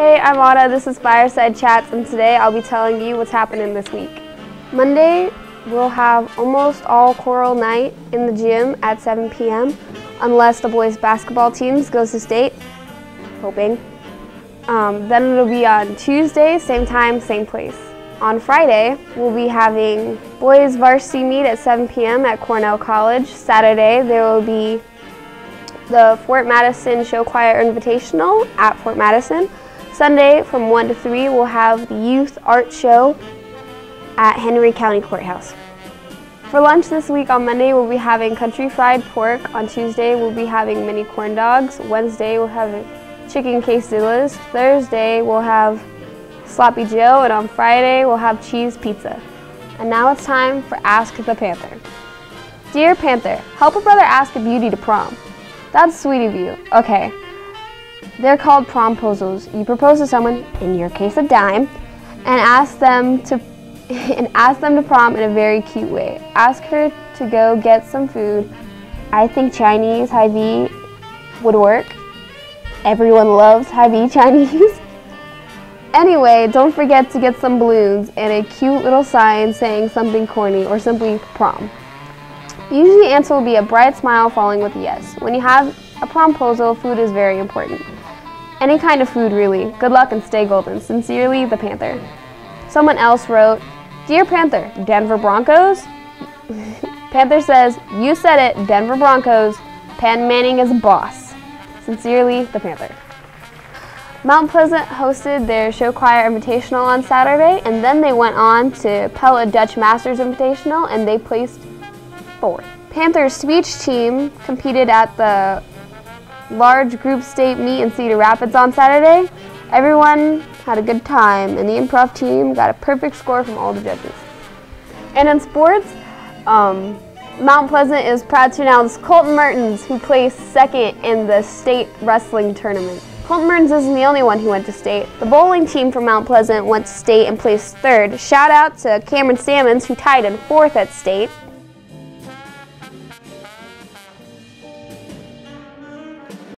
Hey, I'm Anna. This is Fireside Chats, and today I'll be telling you what's happening this week. Monday, we'll have almost all choral night in the gym at 7 p.m. unless the boys' basketball teams goes to state. Hoping. Um, then it'll be on Tuesday, same time, same place. On Friday, we'll be having boys varsity meet at 7 p.m. at Cornell College. Saturday, there will be the Fort Madison Show Choir Invitational at Fort Madison. Sunday from 1 to 3, we'll have the Youth Art Show at Henry County Courthouse. For lunch this week on Monday, we'll be having country fried pork. On Tuesday, we'll be having mini corn dogs. Wednesday, we'll have chicken quesadillas. Thursday, we'll have sloppy joe. And on Friday, we'll have cheese pizza. And now it's time for Ask the Panther. Dear Panther, help a brother ask a beauty to prom. That's sweet of you. Okay. They're called promposals. You propose to someone, in your case a dime, and ask them to and ask them to prom in a very cute way. Ask her to go get some food. I think Chinese Hy-Vee would work. Everyone loves Hy-Vee Chinese. anyway, don't forget to get some balloons and a cute little sign saying something corny or simply prom. Usually the answer will be a bright smile following with a yes. When you have a promposal, food is very important. Any kind of food, really. Good luck and stay golden. Sincerely, the Panther. Someone else wrote, Dear Panther, Denver Broncos? Panther says, You said it, Denver Broncos. Peyton Manning is a boss. Sincerely, the Panther. Mount Pleasant hosted their show choir invitational on Saturday, and then they went on to Pella Dutch Masters Invitational, and they placed fourth. Panthers speech team competed at the large group state meet in Cedar Rapids on Saturday. Everyone had a good time, and the improv team got a perfect score from all the judges. And in sports, um, Mount Pleasant is proud to announce Colton Mertens, who placed second in the state wrestling tournament. Colton Mertens isn't the only one who went to state. The bowling team from Mount Pleasant went to state and placed third. Shout out to Cameron Sammons, who tied in fourth at state.